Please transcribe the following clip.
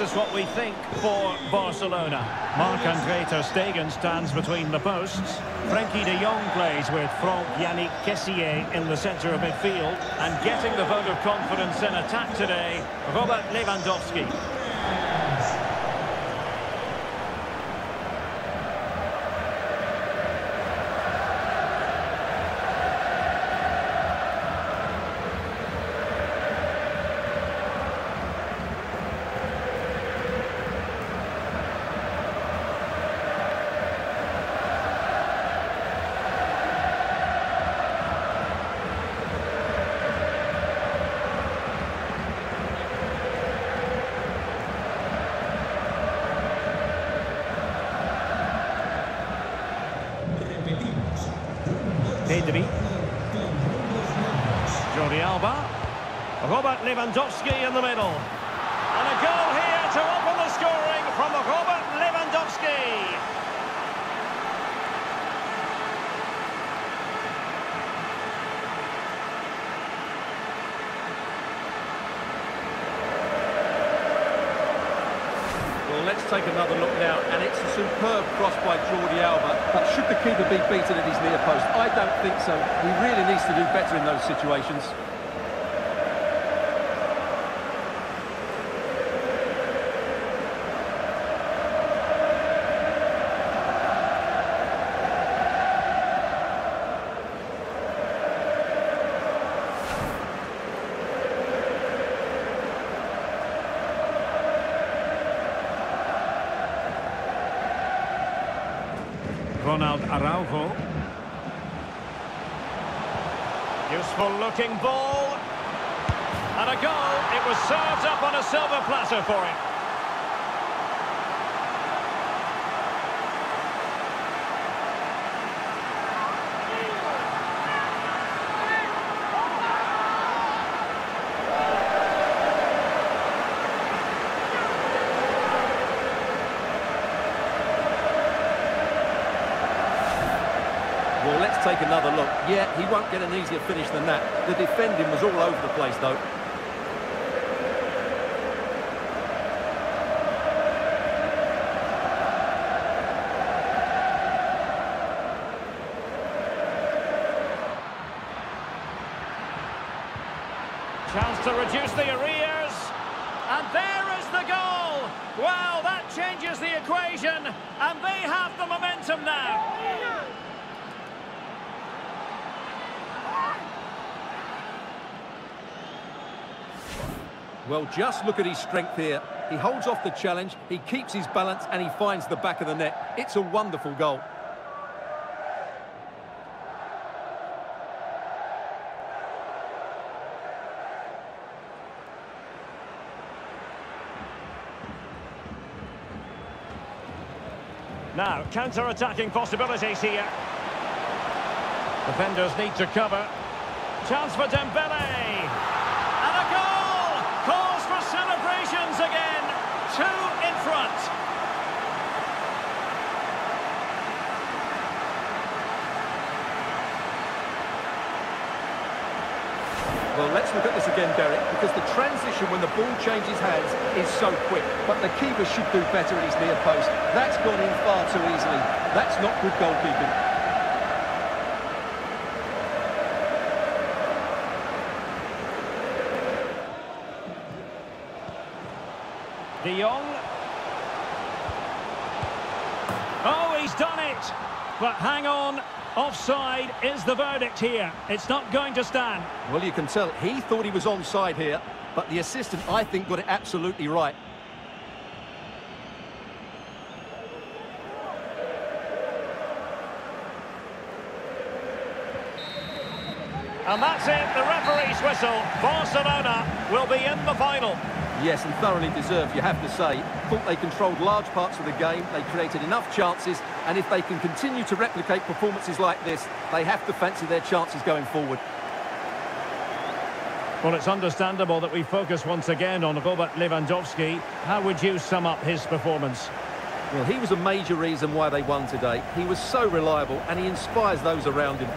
is what we think for Barcelona. Marc-Andre Ter Stegen stands between the posts. Frenkie de Jong plays with Franck Yannick Kessié in the centre of midfield. And getting the vote of confidence in attack today, Robert Lewandowski. Pedri. Jordi Alba. Robert Lewandowski in the middle. And a goal here to open the scoring from the Robert Lewandowski. Well, let's take another look now, and it's a superb cross by Jordi Alba. But should the keeper be beaten at his near post? I don't think so. He really needs to do better in those situations. Ronald Araujo. Useful looking ball. And a goal. It was served up on a silver platter for him. Well, let's take another look. Yeah, he won't get an easier finish than that. The defending was all over the place, though. Chance to reduce the arrears. And there is the goal. Well, that changes the equation. And they have the momentum now. Well, just look at his strength here. He holds off the challenge, he keeps his balance, and he finds the back of the net. It's a wonderful goal. Now, counter-attacking possibilities here. Defenders need to cover. Chance for Dembele. And a goal! Calls for celebrations again. Two in front. Well, let's look at this again, Derek, because the transition when the ball changes hands is so quick. But the keeper should do better at his near post. That's gone in far too easily. That's not good goalkeeping. De Jong. Oh, he's done it! But hang on, offside is the verdict here. It's not going to stand. Well, you can tell he thought he was onside here, but the assistant, I think, got it absolutely right. And that's it, the referee's whistle. Barcelona will be in the final. Yes, and thoroughly deserved, you have to say. Thought they controlled large parts of the game, they created enough chances, and if they can continue to replicate performances like this, they have to fancy their chances going forward. Well, it's understandable that we focus once again on Robert Lewandowski. How would you sum up his performance? Well, he was a major reason why they won today. He was so reliable, and he inspires those around him.